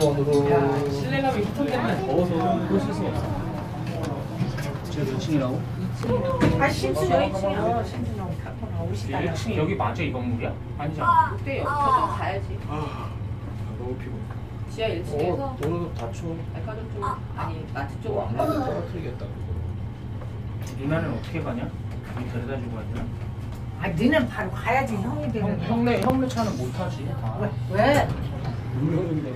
12번으로 야, 실내감이 히터 때문에 더워서 보실 수 없어. 제가 몇 층이라고? 아 신춘 여기 층이야. 신춘 여기 갖고 오시다. 1층 여기 맞아 이 건물이야? 아니잖아. 아, 그때 어. 저쪽 가야지. 아 너무 피곤해 지하 1층에서 어 너도 다쳐 백화점 쪽 아니 마트 쪽으로 안 가야 떨어뜨리겠다 누나는 어떻게 가냐? 우리 데려다 주고 가야 되나? 아 너는 바로 가야지 형이 되는. 형, 형네 형네 차는 못 타지. 다. 왜? 왜? 유명인데